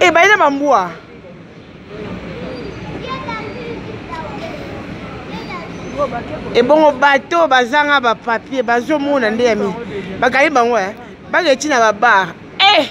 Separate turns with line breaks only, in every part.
e eh, baye na bambwa ebongo bato bazanga bapapier bazomona nde yami bakangi bango eh? baketi na babar e eh!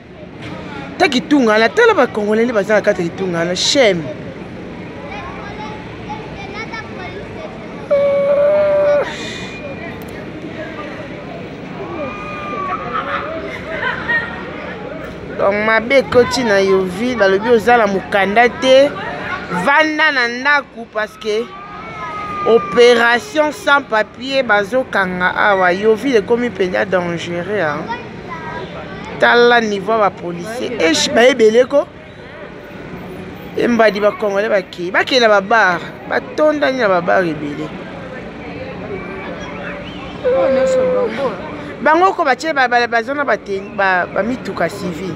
ta kitunga wana tala bacongolais nde baza na kati ya kitunga wana shame donc mabe ekoti na yo ville balobi oza na mokanda te vanda na ndako parce que opération sans papier bazokanga awa yovile ekomi mpenza dangereux hein? tala niveau ya bapolicier esh bayebele ko embadi bakongole bakei bakei na babar batondani na babar ebele bango ko batie baza na bamituka civile